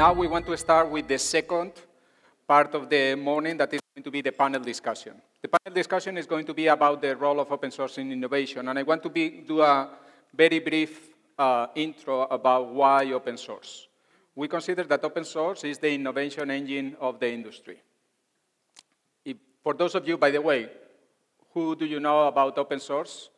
now we want to start with the second part of the morning that is going to be the panel discussion. The panel discussion is going to be about the role of open source in innovation, and I want to be, do a very brief uh, intro about why open source. We consider that open source is the innovation engine of the industry. If, for those of you, by the way, who do you know about open source?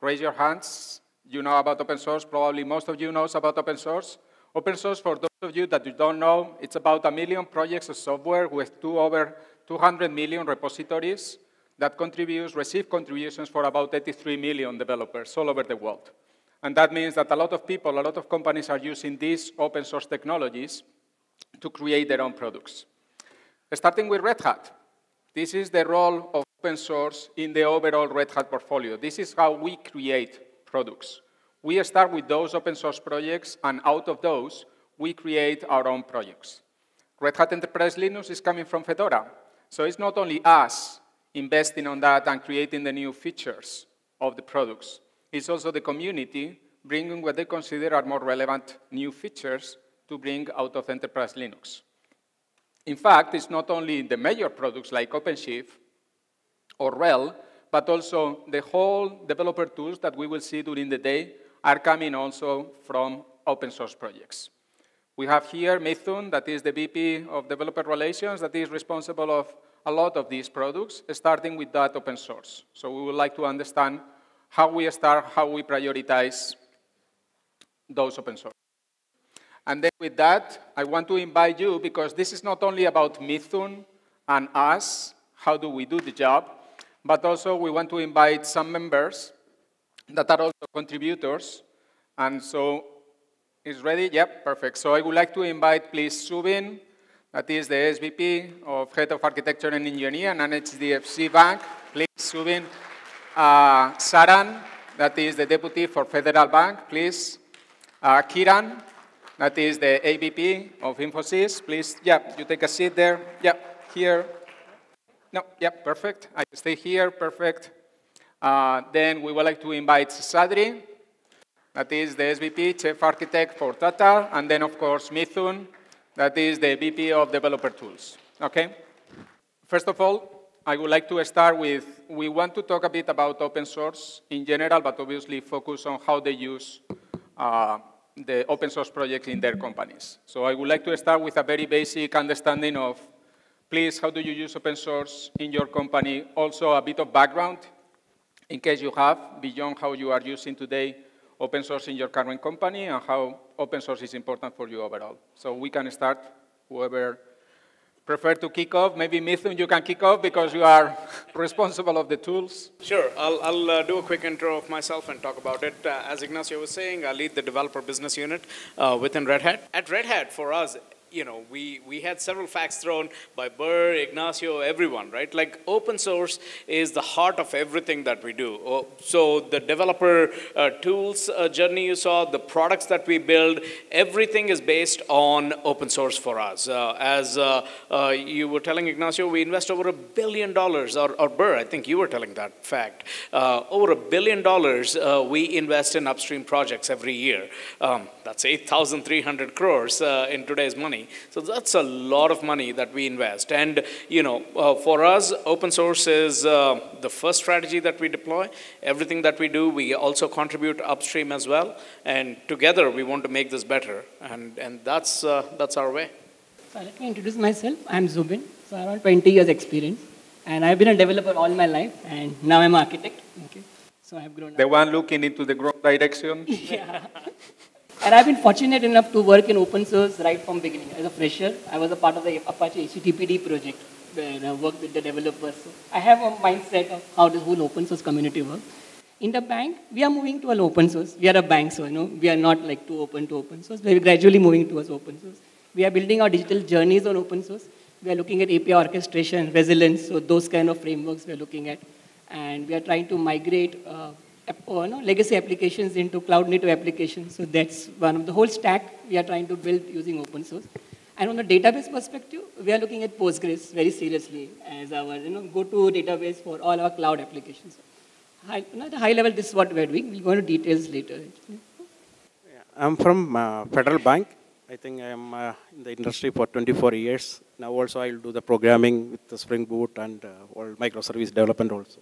Raise your hands. You know about open source. Probably most of you knows about open source. Open source, for those of you that you don't know, it's about a million projects of software with two over 200 million repositories that contributes, receive contributions for about 83 million developers all over the world. And that means that a lot of people, a lot of companies are using these open source technologies to create their own products. Starting with Red Hat. This is the role of open source in the overall Red Hat portfolio. This is how we create products. We start with those open source projects, and out of those, we create our own projects. Red Hat Enterprise Linux is coming from Fedora. So it's not only us investing on that and creating the new features of the products, it's also the community bringing what they consider are more relevant new features to bring out of Enterprise Linux. In fact, it's not only the major products like OpenShift or RHEL, but also the whole developer tools that we will see during the day are coming also from open source projects. We have here Mithun, that is the VP of Developer Relations, that is responsible of a lot of these products, starting with that open source. So we would like to understand how we start, how we prioritize those open source. And then with that, I want to invite you, because this is not only about Mithun and us, how do we do the job, but also we want to invite some members that are also contributors. And so, is ready? Yep, perfect. So I would like to invite, please, Subin, that is the SVP of Head of Architecture and Engineering and HDFC Bank. Please, Subin. Uh, Saran, that is the Deputy for Federal Bank, please. Uh, Kiran, that is the AVP of Infosys. Please, yeah, you take a seat there. Yeah, here. No, yeah, perfect. I stay here, perfect. Uh, then we would like to invite Sadri, that is the SVP, Chief Architect for Tata, and then, of course, Mithun, that is the VP of Developer Tools. Okay? First of all, I would like to start with, we want to talk a bit about open source in general, but obviously focus on how they use uh, the open source projects in their companies. So I would like to start with a very basic understanding of, please, how do you use open source in your company? Also a bit of background in case you have, beyond how you are using today open source in your current company and how open source is important for you overall. So we can start, whoever prefer to kick off. Maybe Mithun, you can kick off because you are responsible of the tools. Sure, I'll, I'll uh, do a quick intro of myself and talk about it. Uh, as Ignacio was saying, I lead the developer business unit uh, within Red Hat. At Red Hat, for us, you know, we, we had several facts thrown by Burr, Ignacio, everyone, right? Like open source is the heart of everything that we do. Oh, so the developer uh, tools uh, journey you saw, the products that we build, everything is based on open source for us. Uh, as uh, uh, you were telling Ignacio, we invest over a billion dollars, or, or Burr, I think you were telling that fact. Uh, over a billion dollars we invest in upstream projects every year. Um, that's 8,300 crores in today's money money. So that's a lot of money that we invest. And, you know, uh, for us, open source is uh, the first strategy that we deploy. Everything that we do, we also contribute upstream as well. And together, we want to make this better. And, and that's, uh, that's our way. So let me introduce myself. I'm Zubin. So I have 20 years experience. And I've been a developer all my life. And now I'm an architect. Okay. So I've grown The up. one looking into the growth direction. yeah. And I've been fortunate enough to work in open source right from beginning. As a fresher, I was a part of the Apache HTTPD project where I worked with the developers. So I have a mindset of how this whole open source community works. In the bank, we are moving to an open source. We are a bank, so you know, we are not like too open to open source. We are gradually moving towards open source. We are building our digital journeys on open source. We are looking at API orchestration, resilience, so those kind of frameworks we are looking at. And we are trying to migrate uh, or, no, legacy applications into cloud native applications. So that's one of the whole stack we are trying to build using open source. And on the database perspective, we are looking at Postgres very seriously as our you know, go-to database for all our cloud applications. High, you know, at a high level, this is what we're doing. We'll go into details later. I'm from uh, Federal Bank. I think I am uh, in the industry for 24 years. Now also I will do the programming with the Spring Boot and uh, all microservice development also.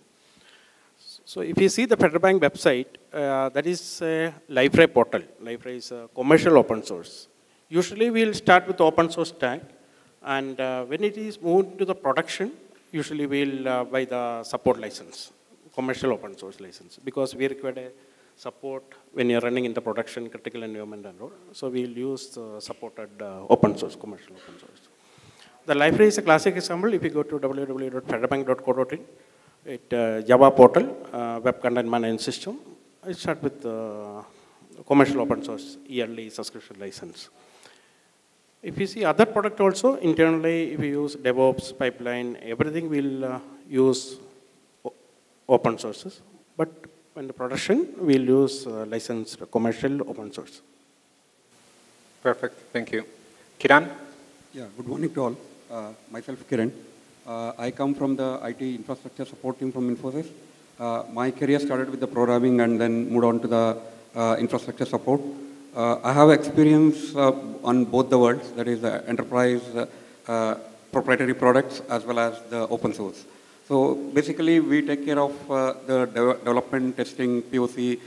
So if you see the Federal Bank website, uh, that is a Liferay portal. Liferay is a commercial open source. Usually we'll start with open source tag, and uh, when it is moved to the production, usually we'll uh, buy the support license, commercial open source license, because we require a support when you're running in the production critical environment and all. So we'll use uh, supported uh, open source, commercial open source. The Liferay is a classic example. If you go to www.federalbank.co.in, it uh, Java portal, uh, web content management system. I start with uh, commercial open source yearly subscription license. If you see other product also, internally, if you use DevOps, pipeline, everything will uh, use open sources. But in the production, we'll use uh, licensed commercial open source. Perfect, thank you. Kiran? Yeah, good morning to all. Uh, myself, Kiran. Uh, I come from the IT infrastructure support team from Infosys. Uh, my career started with the programming and then moved on to the uh, infrastructure support. Uh, I have experience uh, on both the worlds, that is the enterprise proprietary products as well as the open source. So basically, we take care of the de development, testing, POC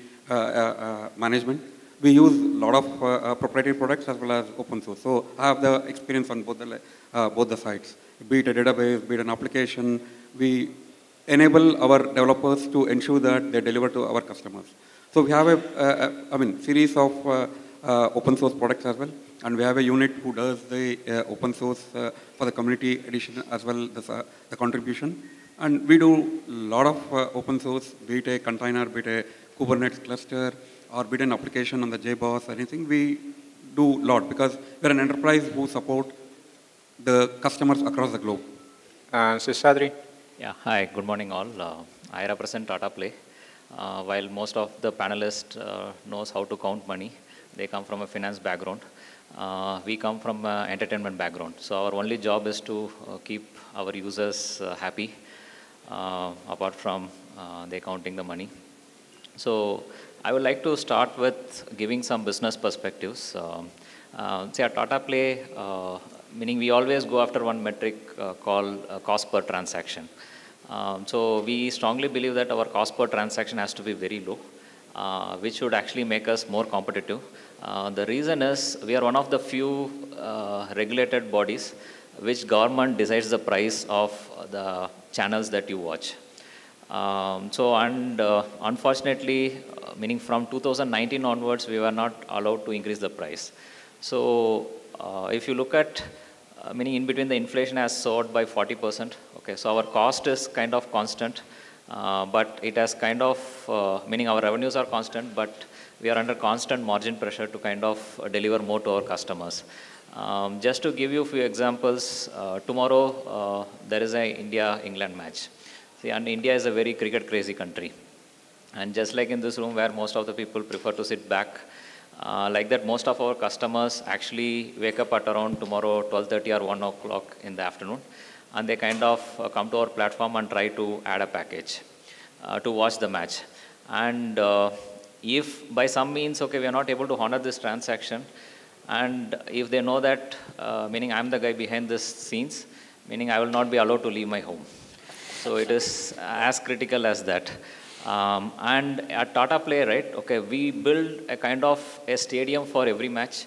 management we use a lot of uh, proprietary products as well as open source. So I have the experience on both the, uh, both the sides be it a database, be it an application, we enable our developers to ensure that they deliver to our customers. So we have a, a I mean, series of uh, uh, open source products as well, and we have a unit who does the uh, open source uh, for the community edition as well uh, the contribution. And we do a lot of uh, open source, be it a container, be it a Kubernetes cluster, or be it an application on the JBoss, or anything. We do a lot because we're an enterprise who support the customers across the globe. Uh, Seshadri? Yeah, hi, good morning all. Uh, I represent Tata Play. Uh, while most of the panelists uh, knows how to count money, they come from a finance background. Uh, we come from an entertainment background. So our only job is to uh, keep our users uh, happy, apart from they counting the money. So I would like to start with giving some business perspectives. Um, see, at Tata Play, meaning we always go after one metric uh, called uh, cost per transaction. Um, so we strongly believe that our cost per transaction has to be very low, uh, which would actually make us more competitive. Uh, the reason is we are one of the few uh, regulated bodies which government decides the price of the channels that you watch. Um, so and uh, unfortunately, meaning from 2019 onwards, we were not allowed to increase the price. So uh, if you look at, uh, meaning in between the inflation has soared by 40%, okay, so our cost is kind of constant, uh, but it has kind of, uh, meaning our revenues are constant, but we are under constant margin pressure to kind of deliver more to our customers. Um, just to give you a few examples, uh, tomorrow uh, there is a India-England match. See, and India is a very cricket-crazy country. And just like in this room where most of the people prefer to sit back uh, like that, most of our customers actually wake up at around tomorrow 12.30 or 1 o'clock in the afternoon, and they kind of uh, come to our platform and try to add a package uh, to watch the match. And uh, if by some means, okay, we are not able to honor this transaction, and if they know that, uh, meaning I'm the guy behind this scenes, meaning I will not be allowed to leave my home. So it is as critical as that. Um, and at Tata Play, right, okay, we build a kind of a stadium for every match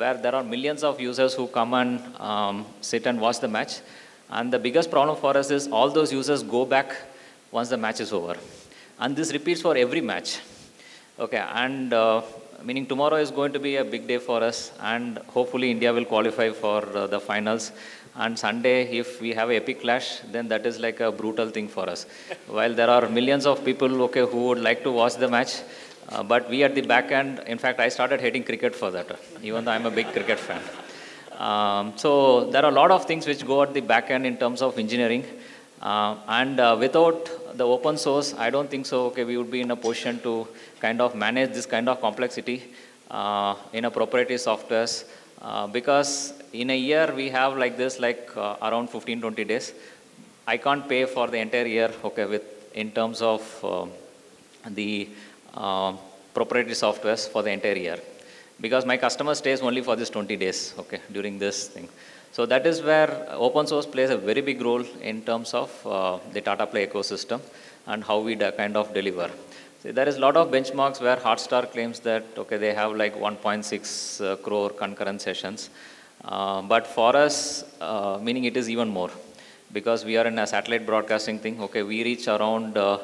where there are millions of users who come and um, sit and watch the match. And the biggest problem for us is all those users go back once the match is over. And this repeats for every match. Okay, and uh, meaning tomorrow is going to be a big day for us, and hopefully India will qualify for uh, the finals. And Sunday, if we have epic clash, then that is like a brutal thing for us. While there are millions of people, okay, who would like to watch the match, uh, but we at the back end, in fact, I started hating cricket for that, even though I'm a big cricket fan. Um, so there are a lot of things which go at the back end in terms of engineering. Uh, and uh, without the open source, I don't think so, okay, we would be in a position to kind of manage this kind of complexity uh, in a proprietary softwares. Uh, because in a year we have like this, like uh, around 15, 20 days. I can't pay for the entire year, okay, with in terms of uh, the proprietary softwares for the entire year. because my customer stays only for this 20 days, okay, during this thing. So that is where open source plays a very big role in terms of uh, the Tata Play ecosystem and how we kind of deliver. So there is a lot of benchmarks where Hotstar claims that, okay, they have like 1.6 uh, crore concurrent sessions. Uh, but for us, uh, meaning it is even more because we are in a satellite broadcasting thing. Okay, we reach around uh,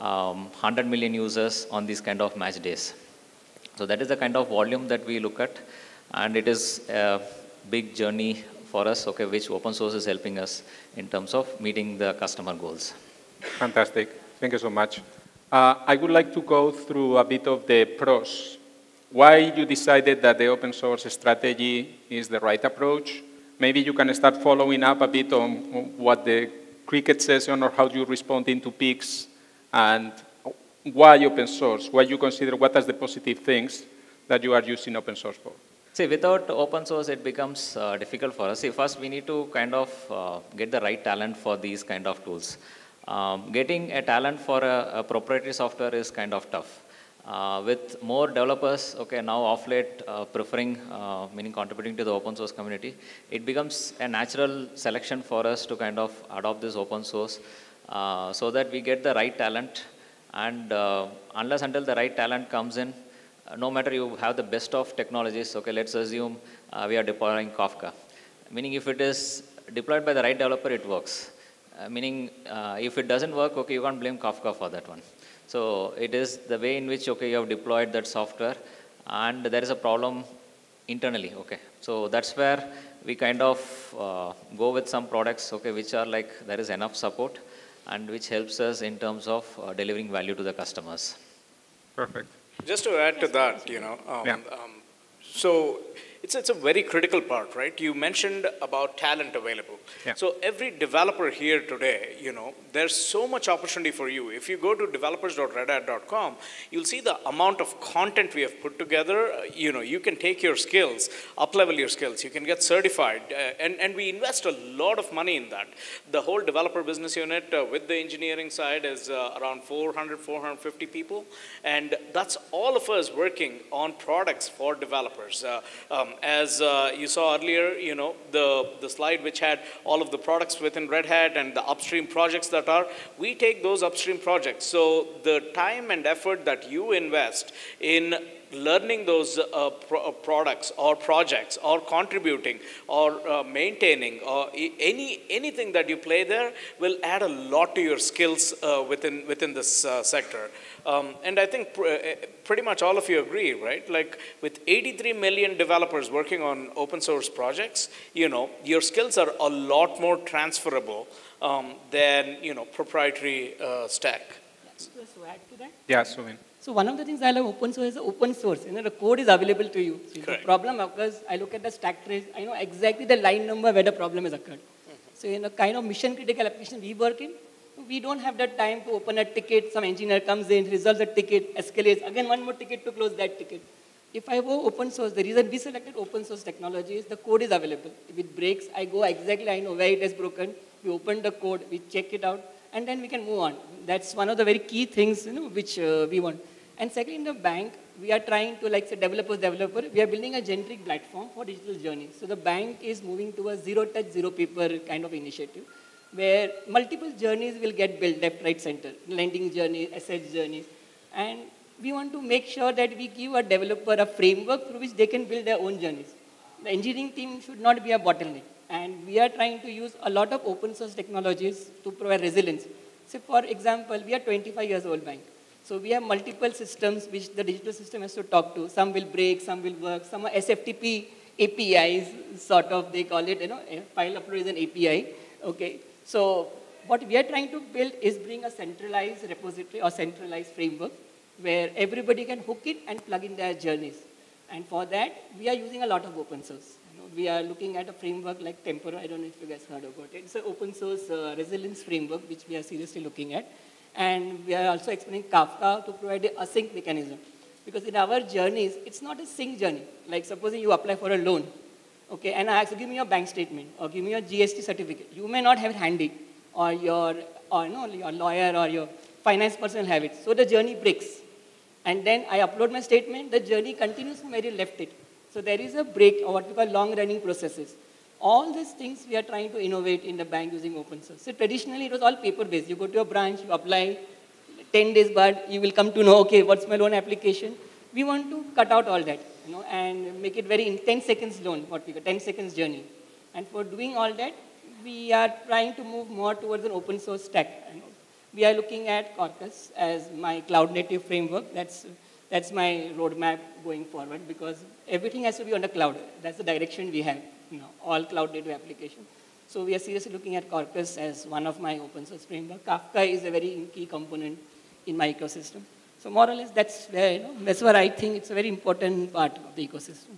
um, 100 million users on these kind of match days. So that is the kind of volume that we look at, and it is a big journey for us. Okay, which open source is helping us in terms of meeting the customer goals. Fantastic. Thank you so much. Uh, I would like to go through a bit of the pros. Why you decided that the open source strategy is the right approach? Maybe you can start following up a bit on what the cricket session or how you respond into peaks and why open source, why you consider what are the positive things that you are using open source for. See, without open source, it becomes uh, difficult for us. See, first we need to kind of uh, get the right talent for these kind of tools. Um, getting a talent for a, a, proprietary software is kind of tough. Uh, with more developers, okay, now off late uh, preferring, uh, meaning contributing to the open source community, it becomes a natural selection for us to kind of adopt this open source uh, so that we get the right talent. And uh, unless until the right talent comes in, uh, no matter you have the best of technologies, okay, let's assume we are deploying Kafka. Meaning if it is deployed by the right developer, it works. Uh, meaning uh, if it doesn't work, okay, you can't blame Kafka for that one. So it is the way in which, okay, you have deployed that software and there is a problem internally, okay. So that's where we kind of uh, go with some products, okay, which are like there is enough support and which helps us in terms of uh, delivering value to the customers. Perfect. Just to add to that, you know, um, yeah. um, so it's, it's a very critical part, right? You mentioned about talent available. Yeah. So every developer here today, you know, there's so much opportunity for you. If you go to developers.redhat.com, you'll see the amount of content we have put together. You know, you can take your skills, up-level your skills. You can get certified. Uh, and, and we invest a lot of money in that. The whole developer business unit uh, with the engineering side is uh, around 400, 450 people. And that's all of us working on products for developers. Uh, as uh, you saw earlier, you know, the, the slide which had all of the products within Red Hat and the upstream projects that are, we take those upstream projects. So the time and effort that you invest in learning those uh, pro uh, products or projects or contributing or uh, maintaining or any anything that you play there will add a lot to your skills uh, within within this uh, sector. Um, and I think pr uh, pretty much all of you agree right? Like with 83 million developers working on open source projects you know your skills are a lot more transferable um, than you know proprietary stack. Yes, yeah, so in. So one of the things I love open source is open source. You know, the code is available to you. So the problem occurs, I look at the stack trace, I know exactly the line number where the problem has occurred. Mm-hmm. So in a kind of mission critical application we work in, we don't have that time to open a ticket, some engineer comes in, resolves the ticket, escalates, again one more ticket to close that ticket. If I go open source, the reason we selected open source technology is the code is available. If it breaks, I go exactly, I know where it is broken, we open the code, we check it out, and then we can move on. That's one of the very key things you know, which uh, we want. And secondly, in the bank, we are trying to, like say, developers, developer, we are building a generic platform for digital journey. So the bank is moving to a zero-touch, zero-paper kind of initiative, where multiple journeys will get built, left, right, center, lending journey, asset journeys. And we want to make sure that we give a developer a framework through which they can build their own journeys. The engineering team should not be a bottleneck. And we are trying to use a lot of open source technologies to provide resilience. So for example, we are 25 years old bank. So we have multiple systems which the digital system has to talk to. Some will break, some will work, some are SFTP APIs, sort of, they call it, you know, file upload is an API. Okay. So what we are trying to build is bring a centralized repository or centralized framework where everybody can hook it and plug in their journeys. And for that, we are using a lot of open source. You know, we are looking at a framework like Temporal. I don't know if you guys heard about it. It's an open source uh, resilience framework, which we are seriously looking at. And we are also explaining Kafka to provide a async mechanism. Because in our journeys, it's not a sync journey. Like supposing you apply for a loan, okay, and I ask you, give me your bank statement or give me your GST certificate. You may not have it handy, or your, or no, your lawyer or your finance person will have it. So the journey breaks. And then I upload my statement, the journey continues from where you left it. So there is a break, or what we call long-running processes. All these things we are trying to innovate in the bank using open source. So traditionally, it was all paper-based. You go to a branch, you apply, 10 days but you will come to know, okay, what's my loan application? We want to cut out all that, you know, and make it very in 10 seconds loan, what we call 10 seconds journey. And for doing all that, we are trying to move more towards an open source stack. You know. We are looking at Quarkus as my cloud native framework. That's, that's my roadmap going forward because everything has to be on the cloud. That's the direction we have, you know, all cloud native applications. So we are seriously looking at Quarkus as one of my open source framework. Kafka is a very key component in my ecosystem. So more or less, that's where, you know, that's where I think it's a very important part of the ecosystem.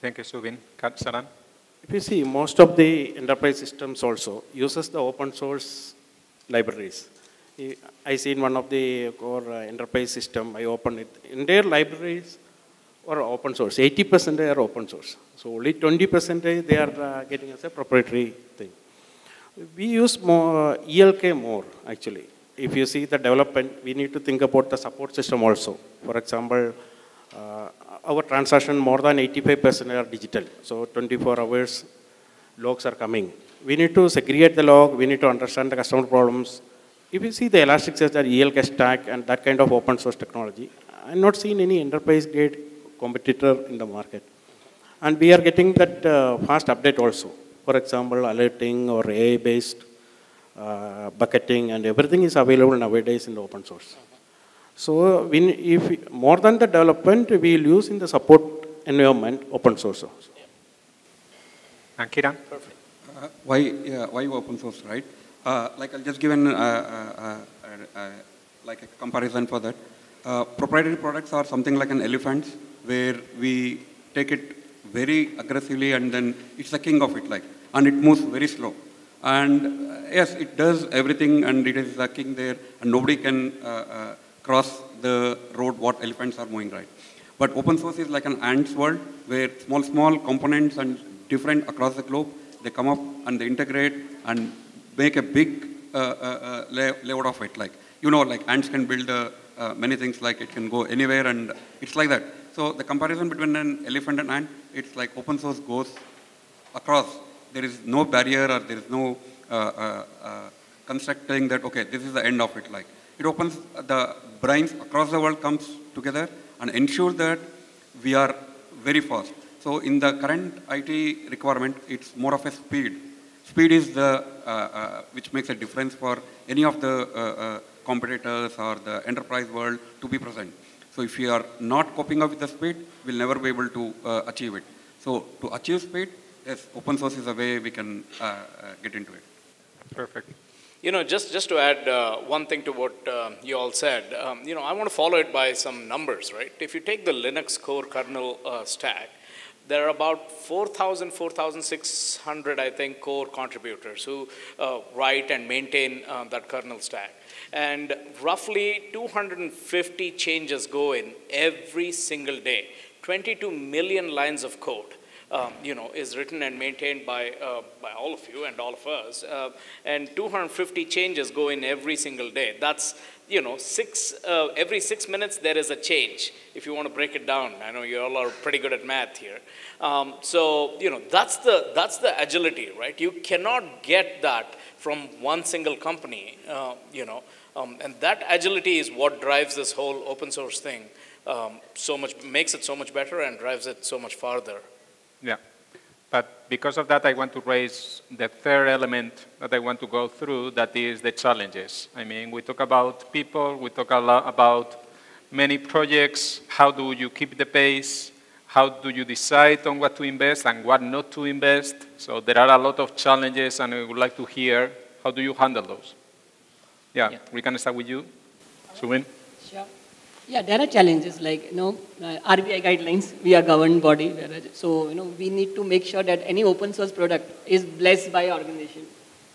Thank you, Subin. Saran? If you see, most of the enterprise systems also uses the open source libraries. I see in one of the core uh, enterprise system, I opened it. In their libraries are open source. 80% are open source. So only 20% they are uh, getting as a proprietary thing. We use more uh, ELK more actually if you see the development, we need to think about the support system also. For example, uh, our transaction more than 85% are digital. So 24 hours logs are coming. We need to segregate the log. We need to understand the customer problems. If you see the Elasticsearch or ELK stack and that kind of open source technology, I'm not seeing any enterprise grade competitor in the market. And we are getting that uh, fast update also. For example, alerting or AI based uh, bucketing and everything is available nowadays in the open source. So we, if more than the development, we will use in the support environment open source also. And Kiran? Perfect. Uh, why, yeah, why open source, right? Uh, like I'll just give an, uh, uh, uh, like a comparison for that. proprietary products are something like an elephant where we take it very aggressively and then it's the king of it like, and it moves very slow. And uh, yes, it does everything and it is the king there and nobody can uh, uh, cross the road what elephants are moving right. But open source is like an ants world where small, small components and different across the globe, they come up and they integrate and make a big uh, uh, lay layout of it. Like, you know, like ants can build many things like it can go anywhere and it's like that. So the comparison between an elephant and ant, it's like open source goes across there is no barrier or there is no uh, uh, uh, constructing that, okay, this is the end of it. Like It opens, the brains across the world comes together and ensures that we are very fast. So in the current IT requirement, it's more of a speed. Speed is the, uh, uh, which makes a difference for any of the uh, competitors or the enterprise world to be present. So if you are not coping up with the speed, we'll never be able to achieve it. So to achieve speed, yes, open source is a way we can uh, uh, get into it. Perfect. You know, just, just to add uh, one thing to what uh, you all said, um, you know, I want to follow it by some numbers, right? If you take the Linux core kernel uh, stack, there are about 4,000, 4,600, I think, core contributors who uh, write and maintain that kernel stack. And roughly 250 changes go in every single day, 22 million lines of code um, you know, is written and maintained by, uh, by all of you and all of us. Uh, and 250 changes go in every single day. That's, you know, six, uh, every six minutes there is a change, if you want to break it down. I know you all are pretty good at math here. Um, so, you know, that's the, that's the agility, right? You cannot get that from one single company, uh, you know, um, and that agility is what drives this whole open source thing um, so much, makes it so much better and drives it so much farther. Yeah. But because of that, I want to raise the third element that I want to go through, that is the challenges. I mean, we talk about people, we talk a lot about many projects, how do you keep the pace, how do you decide on what to invest and what not to invest. So there are a lot of challenges, and I would like to hear, how do you handle those? Yeah, yeah. we can start with you, Subin. Sure. Yeah, there are challenges like, you know, uh, RBI guidelines, we are governed body. So, you know, we need to make sure that any open source product is blessed by organization.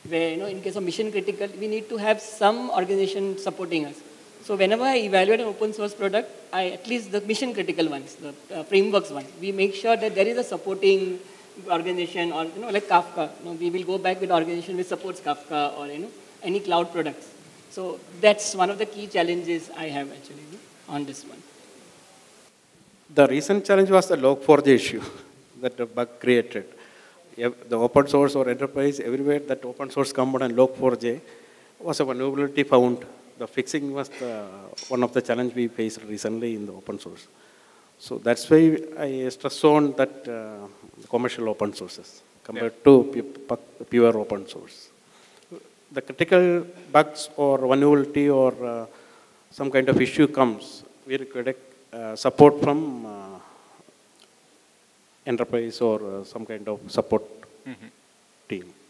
Where, you know, in case of mission critical, we need to have some organization supporting us. So whenever I evaluate an open source product, I, at least the mission critical ones, the uh, frameworks ones, we make sure that there is a supporting organization or, you know, like Kafka. You know, we will go back with organization which supports Kafka or, you know, any cloud products. So that's one of the key challenges I have actually on this one? The recent challenge was the log4j issue that the bug created. The open source or enterprise, everywhere that open source component log4j was a vulnerability found. The fixing was the, one of the challenge we faced recently in the open source. So that's why I stress on that uh, commercial open sources compared yeah. to pure open source. The critical bugs or vulnerability or uh, some kind of issue comes, we require uh, support from uh, enterprise or uh, some kind of support mm -hmm. team.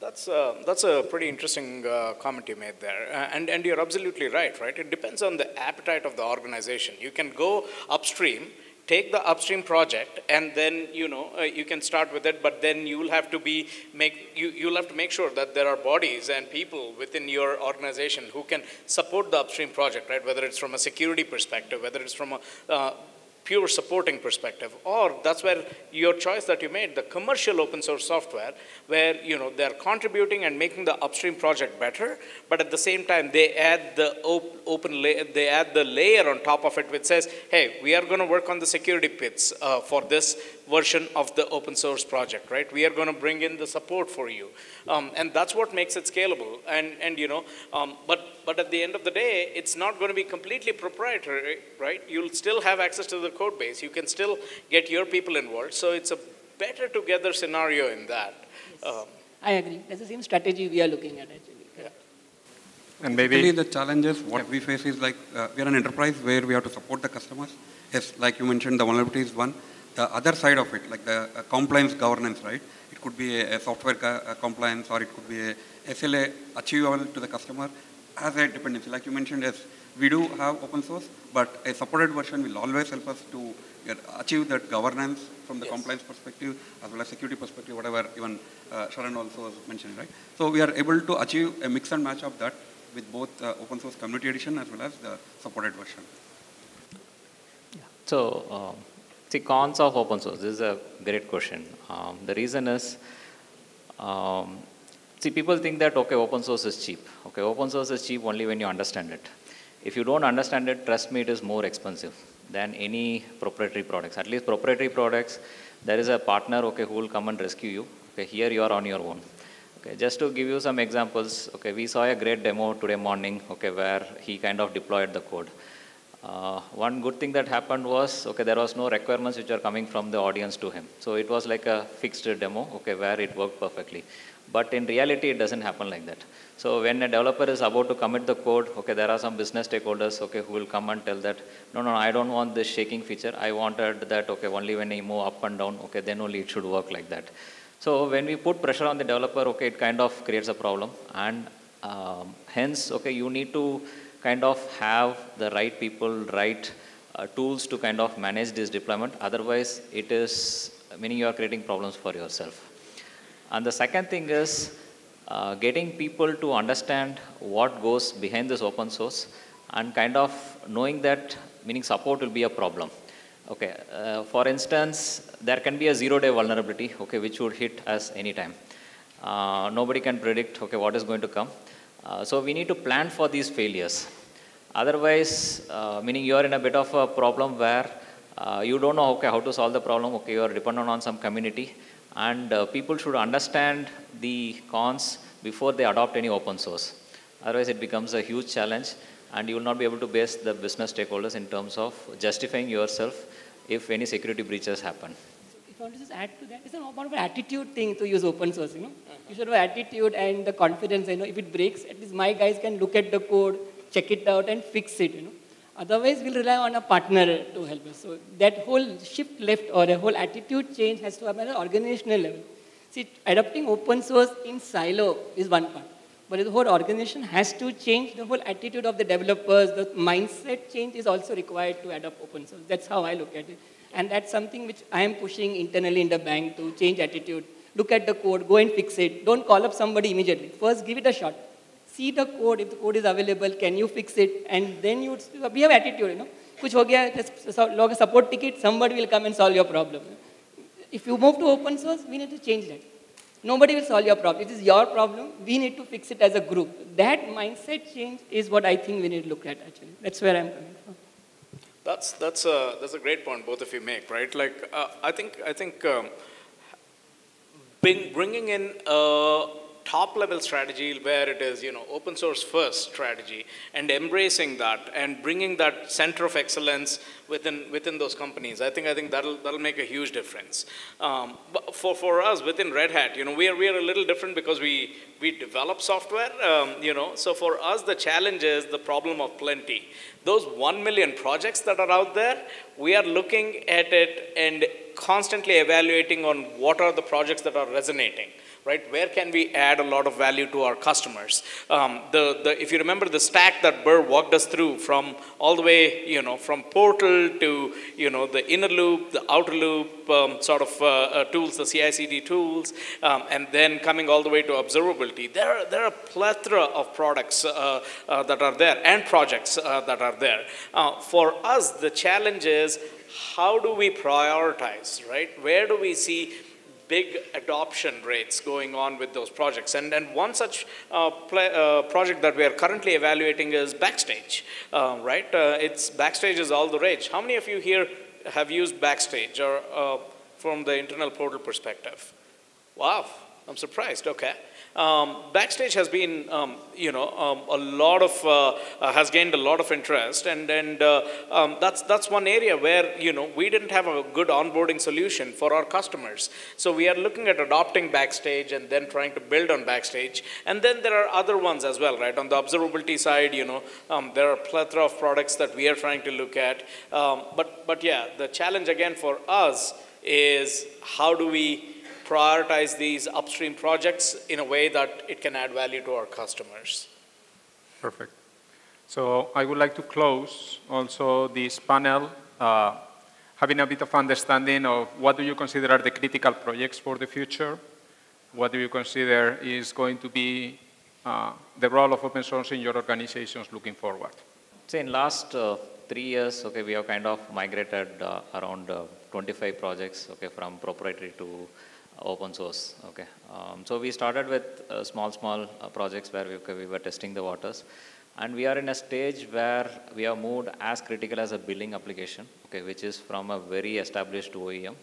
That's, uh, that's a pretty interesting uh, comment you made there. Uh, and, and you're absolutely right, right? It depends on the appetite of the organization. You can go upstream take the upstream project and then you know uh, you can start with it but then you'll have to be make you, you'll have to make sure that there are bodies and people within your organization who can support the upstream project right whether it's from a security perspective whether it's from a uh, pure supporting perspective or that's where your choice that you made the commercial open source software where you know they're contributing and making the upstream project better but at the same time they add the op- open layer they add the layer on top of it which says hey we are going to work on the security bits uh, for this version of the open source project, right? We are going to bring in the support for you. Um, and that's what makes it scalable. And, and you know, um, but, but at the end of the day, it's not going to be completely proprietary, right? You'll still have access to the code base. You can still get your people involved. So it's a better together scenario in that. Yes. Um, I agree. That's the same strategy we are looking at actually. Yeah. And maybe Actually, the challenges what yeah. we face is like uh, we are an enterprise where we have to support the customers. Yes, like you mentioned, the vulnerability is one the other side of it, like the uh, compliance governance, right? It could be a, a software a compliance or it could be a SLA achievable to the customer as a dependency. Like you mentioned, yes, we do have open source, but a supported version will always help us to get, achieve that governance from the yes. compliance perspective as well as security perspective, whatever even uh, Sharan also was mentioning, right? So we are able to achieve a mix and match of that with both uh, open source community edition as well as the supported version. Yeah. So um, See, cons of open source. This is a great question. Um, the reason is, um, see, people think that, okay, open source is cheap. Okay, open source is cheap only when you understand it. If you don't understand it, trust me, it is more expensive than any proprietary products. At least proprietary products, there is a partner, okay, who will come and rescue you. Okay, here you are on your own. Okay, just to give you some examples, okay, we saw a great demo today morning, okay, where he kind of deployed the code. Uh, one good thing that happened was, okay, there was no requirements which are coming from the audience to him. So it was like a fixed demo, okay, where it worked perfectly. But in reality, it doesn't happen like that. So when a developer is about to commit the code, okay, there are some business stakeholders, okay, who will come and tell that, no, no, I don't want this shaking feature. I wanted that, okay, only when I move up and down, okay, then only it should work like that. So when we put pressure on the developer, okay, it kind of creates a problem. And um, hence, okay, you need to kind of have the right people, right uh, tools to kind of manage this deployment. Otherwise, it is meaning you are creating problems for yourself. And the second thing is uh, getting people to understand what goes behind this open source and kind of knowing that meaning support will be a problem. Okay, uh, for instance, there can be a zero-day vulnerability, okay, which would hit us anytime. Uh, nobody can predict, okay, what is going to come. Uh, so we need to plan for these failures. Otherwise, uh, meaning you are in a bit of a problem where uh, you don't know okay, how to solve the problem, okay, you are dependent on some community, and uh, people should understand the cons before they adopt any open source. Otherwise, it becomes a huge challenge, and you will not be able to base the business stakeholders in terms of justifying yourself if any security breaches happen. If I want to just add to that, it's an attitude thing to use open source, you know. You should have attitude and the confidence, you know, if it breaks, at least my guys can look at the code, check it out and fix it, you know. Otherwise, we'll rely on a partner to help us. So that whole shift left or a whole attitude change has to happen at an organizational level. See, adopting open source in silo is one part. But the whole organization has to change the whole attitude of the developers. The mindset change is also required to adopt open source. That's how I look at it. And that's something which I am pushing internally in the bank to change attitude. Look at the code, go and fix it. Don't call up somebody immediately. First, give it a shot see the code, if the code is available, can you fix it? And then you, we have attitude, you know. Kuch ho gaya, log a support ticket, somebody will come and solve your problem. If you move to open source, we need to change that. Nobody will solve your problem. It is your problem. We need to fix it as a group. That mindset change is what I think we need to look at, actually. That's where I'm coming from. That's, that's, a, that's a great point both of you make, right? Like, uh, I think, I think um, bring, bringing in a top level strategy where it is, you know, open source first strategy and embracing that and bringing that center of excellence within, within those companies. I think, I think that'll, that'll make a huge difference. Um, but for, for us within Red Hat, you know, we are, we are a little different because we, we develop software, um, you know, so for us the challenge is the problem of plenty. Those 1 million projects that are out there, we are looking at it and constantly evaluating on what are the projects that are resonating right? Where can we add a lot of value to our customers? Um, the, the, if you remember the stack that Burr walked us through from all the way, you know, from portal to, you know, the inner loop, the outer loop um, sort of uh, uh, tools, the CI/CD tools, um, and then coming all the way to observability, there are, there are a plethora of products uh, uh that are there and projects uh, that are there. Uh, for us, the challenge is how do we prioritize, right? Where do we see big adoption rates going on with those projects. And, and one such uh, play, uh, project that we are currently evaluating is Backstage, uh, right? It's Backstage is all the rage. How many of you here have used Backstage or uh, from the internal portal perspective? Wow, I'm surprised, okay. Um, Backstage has been, um, you know, um, a lot of, uh, uh, has gained a lot of interest and, and uh, um, that's, that's one area where, you know, we didn't have a good onboarding solution for our customers. So we are looking at adopting Backstage and then trying to build on Backstage. And then there are other ones as well, right? On the observability side, you know, um, there are plethora of products that we are trying to look at. Um, but, but yeah, the challenge again for us is how do we prioritize these upstream projects in a way that it can add value to our customers. Perfect. So I would like to close also this panel uh, having a bit of understanding of what do you consider are the critical projects for the future? What do you consider is going to be uh, the role of open source in your organizations looking forward? So in last uh, three years, okay, we have kind of migrated uh, around uh, 25 projects, okay, from proprietary to open source. Okay, um, so we started with uh, small, small uh, projects where we, we were testing the waters, and we are in a stage where we have moved as critical as a billing application, okay, which is from a very established OEM,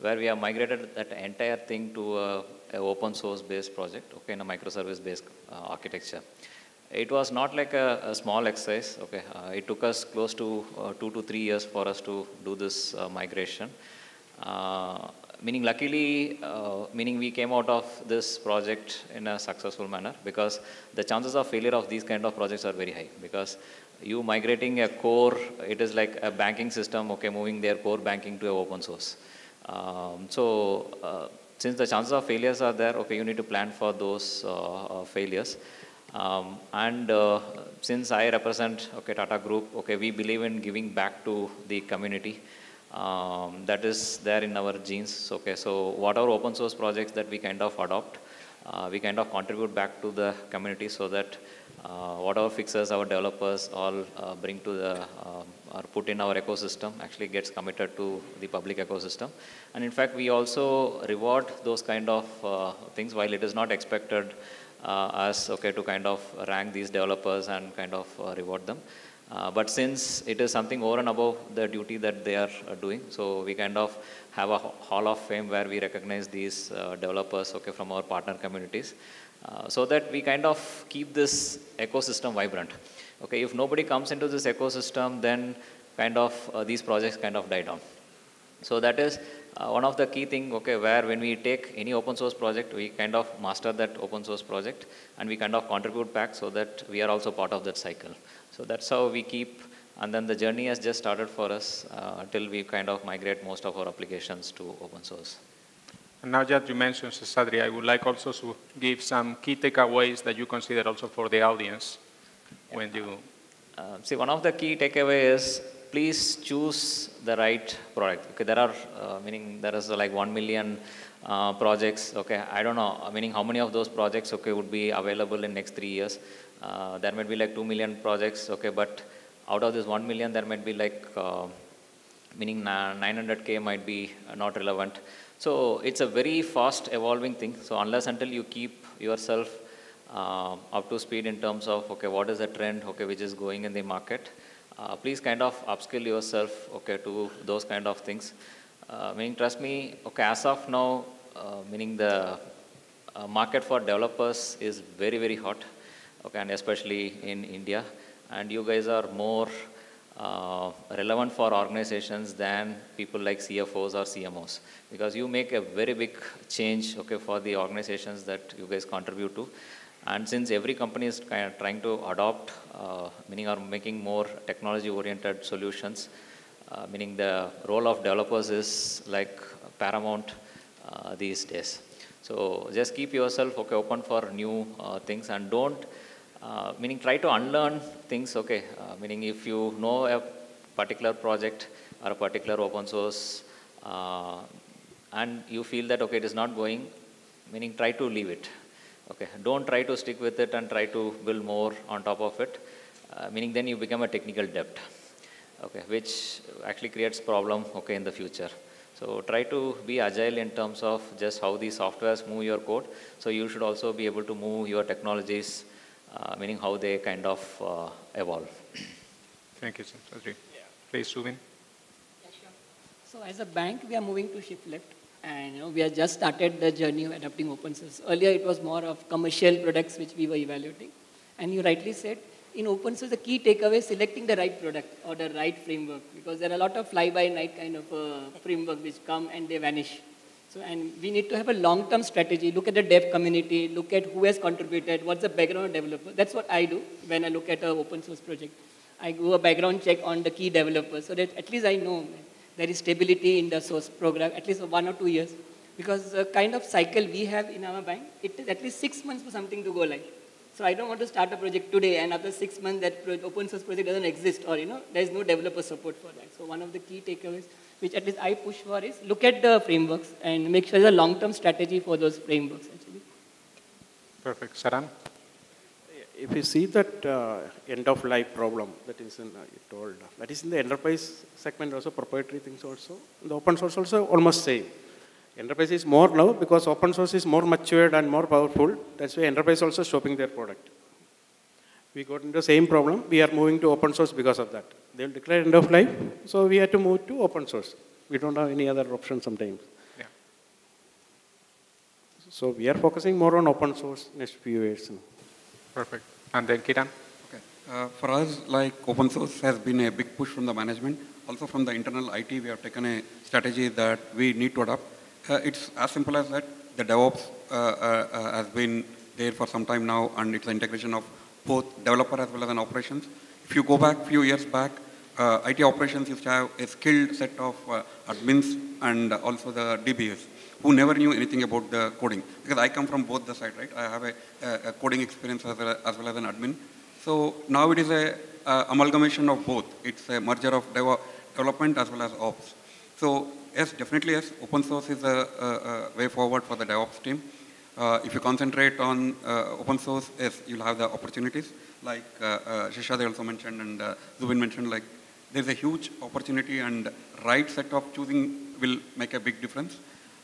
where we have migrated that entire thing to a, a open source based project, okay, in a microservice based uh, architecture. It was not like a, a small exercise. Okay, uh, it took us close to uh, two to three years for us to do this uh, migration. Meaning luckily, uh, meaning we came out of this project in a successful manner because the chances of failure of these kind of projects are very high because you migrating a core, it is like a banking system, okay, moving their core banking to open source. Um, so uh, since the chances of failures are there, okay, you need to plan for those uh, uh failures. Um, and uh, since I represent okay Tata Group, okay, we believe in giving back to the community um, that is there in our genes. Okay, so whatever open source projects that we kind of adopt, uh, we kind of contribute back to the community so that uh, whatever fixes our developers all uh, bring to the uh, or put in our ecosystem actually gets committed to the public ecosystem. And in fact, we also reward those kind of uh, things while it is not expected uh, as okay to kind of rank these developers and kind of reward them. Uh, but since it is something over and above the duty that they are uh, doing, so we kind of have a hall of fame where we recognize these uh, developers okay, from our partner communities uh, so that we kind of keep this ecosystem vibrant. Okay, if nobody comes into this ecosystem, then kind of uh, these projects kind of die down. So that is uh, one of the key thing, okay, where when we take any open source project, we kind of master that open source project and we kind of contribute back so that we are also part of that cycle. So that's how we keep, and then the journey has just started for us uh, till we kind of migrate most of our applications to open source. And now that you mentioned Seshadri, I would like also to give some key takeaways that you consider also for the audience when you... Uh, see, one of the key takeaways is please choose the right product. Okay, there are, uh, meaning there is uh, like 1 million uh, projects, okay, I don't know, meaning how many of those projects, okay, would be available in next three years. Uh, there might be like 2 million projects, okay, but out of this 1 million, there might be like, uh, meaning 900K might be not relevant. So it's a very fast evolving thing. So unless until you keep yourself uh, up to speed in terms of, okay, what is the trend, okay, which is going in the market, uh, please kind of upskill yourself, okay, to those kind of things. Uh, meaning, trust me, okay, as of now, uh, meaning the market for developers is very, very hot, okay, and especially in India. And you guys are more uh, relevant for organizations than people like CFOs or CMOs because you make a very big change okay, for the organizations that you guys contribute to. And since every company is kind of trying to adopt, uh, meaning are making more technology-oriented solutions, uh, meaning the role of developers is like paramount uh, these days. So just keep yourself okay, open for new uh, things and don't uh, meaning try to unlearn things, okay, uh, meaning if you know a particular project or a particular open source uh, and you feel that, okay, it is not going, meaning try to leave it. Okay, don't try to stick with it and try to build more on top of it, uh, meaning then you become a technical debt, okay, which actually creates problem, okay, in the future. So try to be agile in terms of just how the softwares move your code. So you should also be able to move your technologies uh, meaning how they kind of uh, evolve. Thank you, sir. Yeah. Please, Subin. Yeah, sure. So as a bank, we are moving to shift left. And you know, we have just started the journey of adopting open source. Earlier, it was more of commercial products which we were evaluating. And you rightly said, in open source, the key takeaway is selecting the right product or the right framework because there are a lot of fly-by-night kind of uh, framework which come and they vanish. So, and we need to have a long-term strategy. Look at the dev community, look at who has contributed, what's the background of developer. That's what I do when I look at an open source project. I do a background check on the key developers so that at least I know there is stability in the source program, at least one or two years. Because the kind of cycle we have in our bank, it is at least six months for something to go live. So I don't want to start a project today and after six months that open source project doesn't exist or you know, there is no developer support for that. So one of the key takeaways which at least I push for is look at the frameworks and make sure there's a long-term strategy for those frameworks actually. Perfect. Saran? If you see that uh, end-of-life problem that is in, uh, you told, that is in the enterprise segment also, proprietary things also, the open source also almost same. Enterprise is more now because open source is more matured and more powerful. That's why enterprise also shopping their product. We got into the same problem. We are moving to open source because of that. They'll declare end of life, so we have to move to open source. We don't have any other option sometimes. Yeah. So we are focusing more on open source next few years. Perfect. And then Kiran? Okay. Uh, for us, like open source has been a big push from the management. Also from the internal IT, we have taken a strategy that we need to adopt. Uh, it's as simple as that. The DevOps uh, uh, uh has been there for some time now, and it's the integration of both developer as well as an operations. If you go back a few years back, uh, IT operations used to have a skilled set of uh, admins and also the DBAs who never knew anything about the coding. Because I come from both the side, right? I have a, a coding experience as well, as well, as an admin. So now it is a amalgamation of both. It's a merger of dev development as well as ops. So yes, definitely yes, open source is a, a, a way forward for the DevOps team. Uh, if you concentrate on uh, open source, yes, you'll have the opportunities. Like uh, uh, Shisha, they also mentioned, and uh, Zubin mentioned, like there's a huge opportunity and right set of choosing will make a big difference.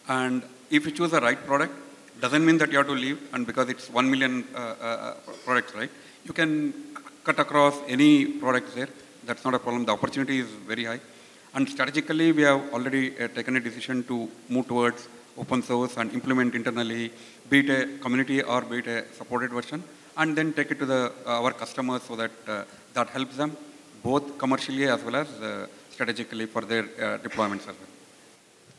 And if you choose the right product, doesn't mean that you have to leave, and because it's one million products, right? You can cut across any products there. That's not a problem. The opportunity is very high. And strategically, we have already uh, taken a decision to move towards open source and implement internally, be it a community or be it a supported version, and then take it to the, uh, our customers so that uh, that helps them both commercially as well as uh, strategically for their uh, deployments as well.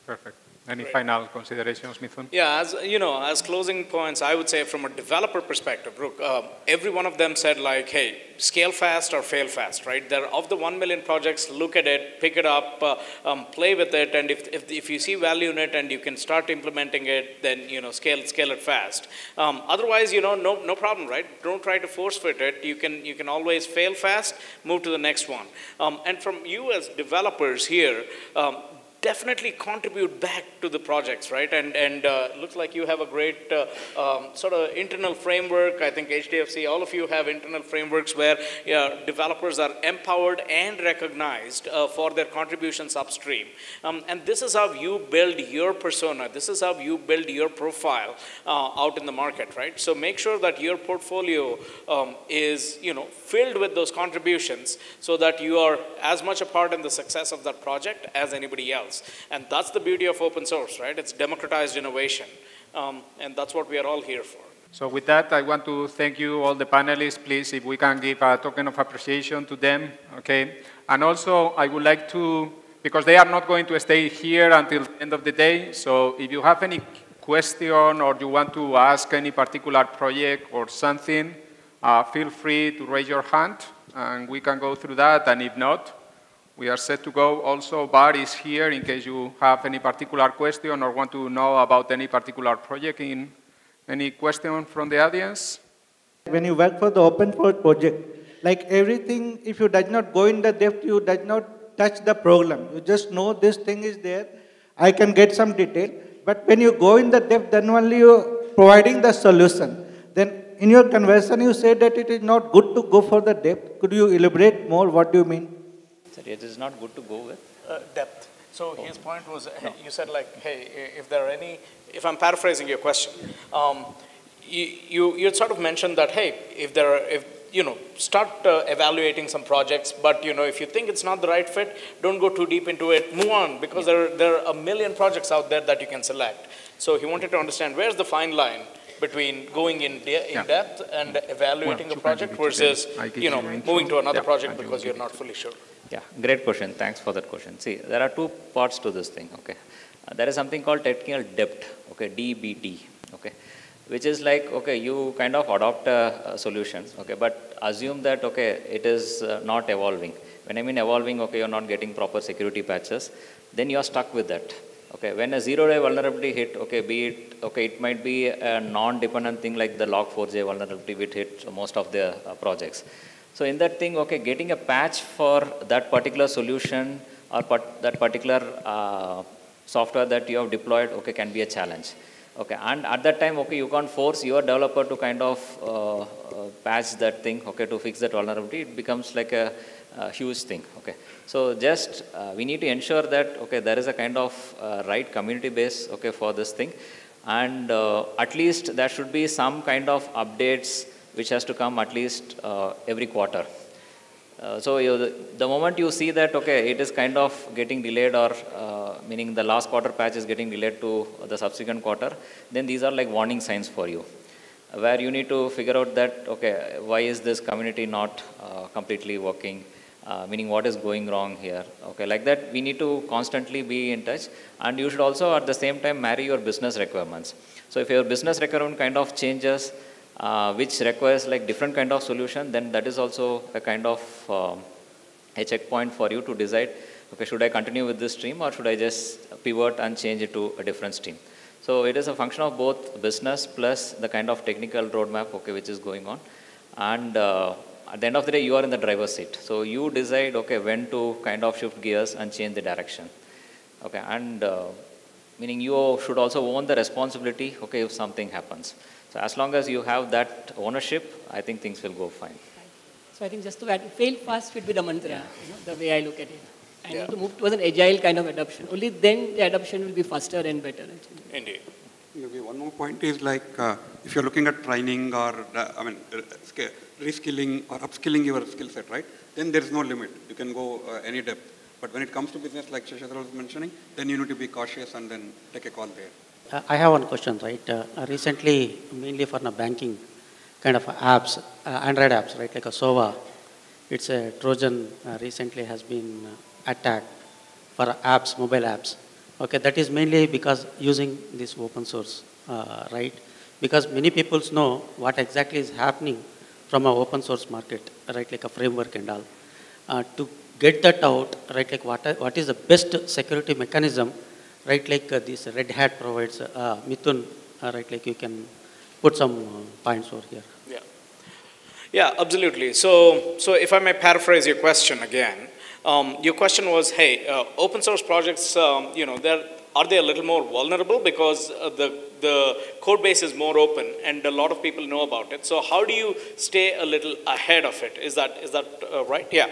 Perfect. Any final considerations, Mithun? Yeah, as you know, as closing points, I would say from a developer perspective, Brooke, uh, every one of them said like, hey, scale fast or fail fast, right? There of the one million projects, look at it, pick it up, uh, um, play with it, and if, if, if you see value in it and you can start implementing it, then you know scale scale it fast. Um, otherwise, you know, no no problem, right? Don't try to force fit it. You can you can always fail fast, move to the next one. Um, and from you as developers here. Definitely contribute back to the projects, right? And, and uh, looks like you have a great uh, um, sort of internal framework. I think HDFC, all of you have internal frameworks where developers are empowered and recognized uh, for their contributions upstream. Um, and this is how you build your persona. This is how you build your profile uh, out in the market, right? So make sure that your portfolio um, is, you know, filled with those contributions so that you are as much a part in the success of that project as anybody else. And that's the beauty of open source, right? It's democratized innovation. Um, and that's what we are all here for. So with that, I want to thank you, all the panelists. Please, if we can give a token of appreciation to them, okay? And also, I would like to, because they are not going to stay here until the end of the day, so if you have any question or you want to ask any particular project or something, uh, feel free to raise your hand, and we can go through that, and if not, we are set to go. Also, Bar is here in case you have any particular question or want to know about any particular project. In any question from the audience? When you work for the open source project, like everything, if you does not go in the depth, you does not touch the problem. You just know this thing is there. I can get some detail. But when you go in the depth, then only you providing the solution. Then in your conversion, you said that it is not good to go for the depth. Could you elaborate more? What do you mean? Sorry, it is not good to go with? Uh, depth. So oh. his point was, no. you said like, hey, if there are any, if I'm paraphrasing your question, um, you, you, you sort of mentioned that, hey, if there are, if, you know, start uh, evaluating some projects, but, you know, if you think it's not the right fit, don't go too deep into it, move on, because yeah. there, there are a million projects out there that you can select. So he wanted to understand, where's the fine line between going in, de in yeah. depth and evaluating well, a project versus, you know, moving to another project because you're not fully sure? Yeah, great question. Thanks for that question. See, there are two parts to this thing, okay. Uh, there is something called technical debt, okay, DBT, okay, which is like, okay, you kind of adopt a, a solution, okay, but assume that, okay, it is uh, not evolving. When I mean evolving, okay, you're not getting proper security patches, then you're stuck with that. Okay, when a zero-day vulnerability hit, okay, be it, okay, it might be a non-dependent thing like the log4j vulnerability which hit most of the uh, projects. So in that thing, okay, getting a patch for that particular solution or part, that particular uh, software that you have deployed, okay, can be a challenge. Okay, and at that time, okay, you can't force your developer to kind of uh, uh, patch that thing, okay, to fix that vulnerability. It becomes like a, a huge thing, okay. So just uh, we need to ensure that, okay, there is a kind of uh, right community base, okay, for this thing. And uh, at least there should be some kind of updates which has to come at least uh, every quarter. Uh, so you, the, moment you see that, okay, it is kind of getting delayed or uh, meaning the last quarter patch is getting delayed to the subsequent quarter, then these are like warning signs for you. Where you need to figure out that, okay, why is this community not uh, completely working? Uh, meaning what is going wrong here. Okay, like that we need to constantly be in touch and you should also at the same time marry your business requirements. So if your business requirement kind of changes, uh, which requires like different kind of solution, then that is also a kind of um, a checkpoint for you to decide, okay, should I continue with this stream or should I just pivot and change it to a different stream? So it is a function of both business plus the kind of technical roadmap, okay, which is going on. And uh, at the end of the day, you are in the driver's seat. So you decide, okay, when to kind of shift gears and change the direction. Okay, and uh, meaning you should also own the responsibility, okay, if something happens. So as long as you have that ownership, I think things will go fine. So I think just to add, fail fast would be the mantra, yeah. you know, the way I look at it. I yeah. need to move towards an agile kind of adoption. Only then the adoption will be faster and better. Actually. Indeed. Maybe one more point is like uh, if you're looking at training or uh, I mean uh, reskilling or upskilling your skill set, right? Then there is no limit. You can go uh, any depth. But when it comes to business, like Shashadra was mentioning, then you need to be cautious and then take a call there. Uh, I have one question, right? Uh, recently, mainly for the banking kind of apps, uh, Android apps, right, like a SOVA, it's a Trojan uh, recently has been uh, attacked for apps, mobile apps. Okay, that is mainly because using this open source, uh, right? Because many people know what exactly is happening from an open source market, right, like a framework and all. to get that out, right, like what, what is the best security mechanism right like uh, this Red Hat provides, uh, Mithun, uh, right like you can put some uh, points over here. Yeah, yeah, absolutely. So, so if I may paraphrase your question again, Um, your question was, hey, uh, open source projects, um, you know, they're are they a little more vulnerable because uh, the, the code base is more open and a lot of people know about it. So how do you stay a little ahead of it? Is that, is that uh, right? Yeah.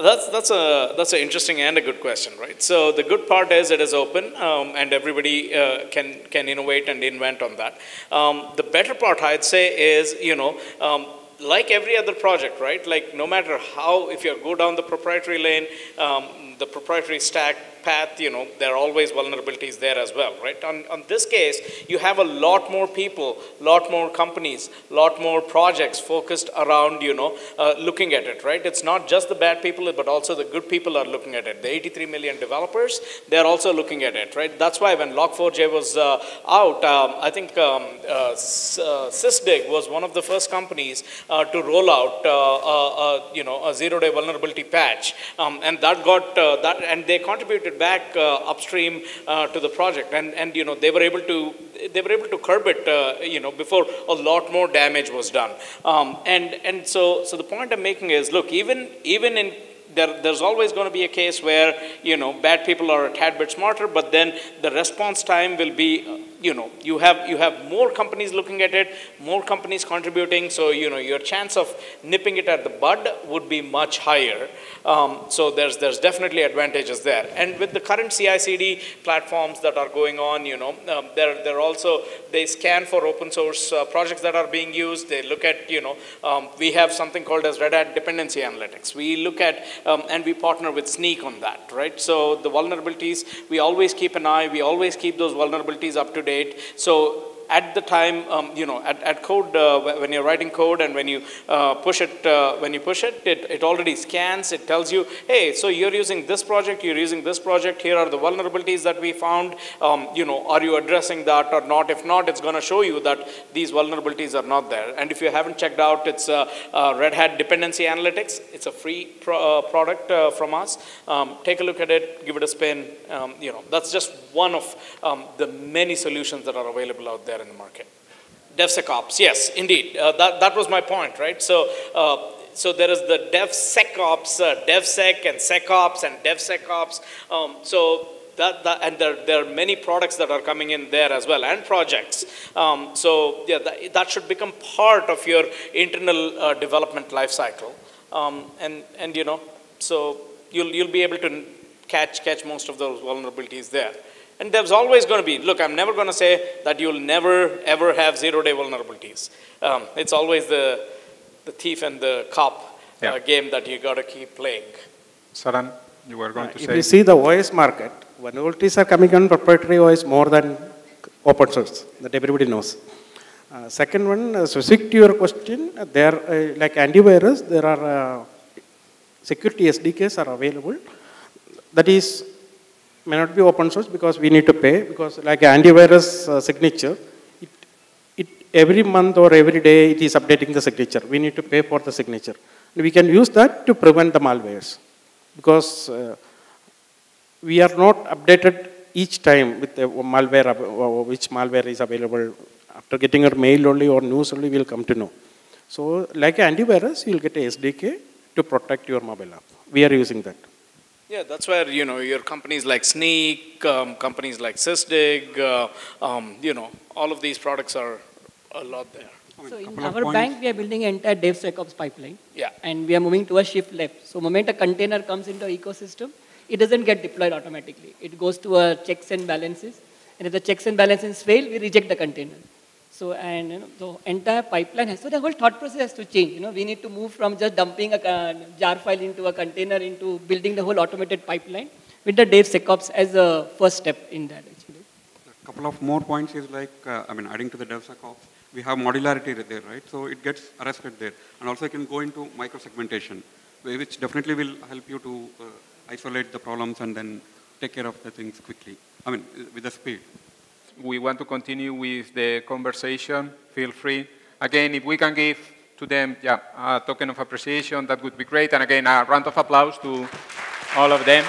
That's, that's, a, that's an interesting and a good question, right? So the good part is it is open um, and everybody uh, can, can innovate and invent on that. Um, the better part, I'd say, is, you know, um, like every other project, right? Like no matter how, if you go down the proprietary lane, um, the proprietary stack path, you know, there are always vulnerabilities there as well, right? On, on this case, you have a lot more people, lot more companies, lot more projects focused around, you know, uh, looking at it, right? It's not just the bad people, but also the good people are looking at it. The 83 million developers, they're also looking at it, right? That's why when Log4j was uh, out, um, I think um, uh, uh Sysdig was one of the first companies uh, to roll out, uh, you know, a zero-day vulnerability patch, um, and that got that, and they contributed back uh, upstream uh, to the project, and and you know they were able to they were able to curb it, uh, you know, before a lot more damage was done. Um, and and so so the point I'm making is, look, even even in there, there's always going to be a case where you know bad people are a tad bit smarter, but then the response time will be you know, you have, you have more companies looking at it, more companies contributing, so, you know, your chance of nipping it at the bud would be much higher. Um, so there's, there's definitely advantages there. And with the current CI/CD platforms that are going on, you know, um, they're, they're also, they scan for open source uh, projects that are being used. They look at, you know, um, we have something called as Red Hat Dependency Analytics. We look at, um, and we partner with Snyk on that, right? So the vulnerabilities, we always keep an eye, we always keep those vulnerabilities up to So at the time, um, you know, at, at code, uh, when you're writing code and when you uh, push it, uh, when you push it, it, it already scans, it tells you, hey, so you're using this project, you're using this project, here are the vulnerabilities that we found, um, you know, are you addressing that or not? If not, it's going to show you that these vulnerabilities are not there. And if you haven't checked out, it's uh, uh, Red Hat Dependency Analytics. It's a free pro uh, product from us. Um, take a look at it, give it a spin. Um, you know, that's just one of um, the many solutions that are available out there there in the market. DevSecOps, yes, indeed. Uh, that, that was my point, right? So, uh, so there is the DevSecOps, uh, DevSec and SecOps and DevSecOps. Um, so that, that, and there, there are many products that are coming in there as well and projects. Um, so yeah, that, that, should become part of your internal uh, development lifecycle. Um, and, and you know, so you'll, you'll be able to catch, catch most of those vulnerabilities there. And there's always going to be, look, I'm never going to say that you'll never, ever have zero-day vulnerabilities. Um, it's always the, the thief and the cop uh, yeah. uh, game that you got to keep playing. Saran, you were going uh, to if say... If you see the OS market, vulnerabilities are coming on proprietary OS more than open source, that everybody knows. Uh, second one, uh, specific to your question, uh, there, uh, like antivirus, there are uh, security SDKs are available. That is may not be open source because we need to pay because like antivirus uh, signature, it, it, every month or every day it is updating the signature. We need to pay for the signature. And we can use that to prevent the malwares because uh, we are not updated each time with the malware, which malware is available. After getting our mail only or news only, we'll come to know. So like antivirus, you'll get a SDK to protect your mobile app. We are using that. Yeah, that's where, you know, your companies like Snyk, um, companies like Sysdig, uh, um, you know, all of these products are a lot there. So in our bank, we are building an entire DevSecOps pipeline. Yeah. And we are moving to a shift left. So moment a container comes into ecosystem, it doesn't get deployed automatically. It goes to a checks and balances. And if the checks and balances fail, we reject the container. So, and you know, the entire pipeline has, so the whole thought process has to change. You know, we need to move from just dumping a uh, jar file into a container into building the whole automated pipeline with the DevSecOps as a first step in that actually. A couple of more points is like, uh, I mean, adding to the DevSecOps, we have modularity there, right? So it gets arrested there. And also you can go into micro-segmentation, which definitely will help you to uh, isolate the problems and then take care of the things quickly. I mean, with the speed we want to continue with the conversation, feel free. Again, if we can give to them yeah, a token of appreciation, that would be great. And again, a round of applause to all of them.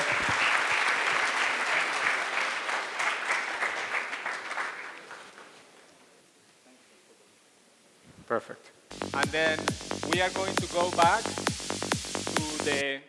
Perfect. And then we are going to go back to the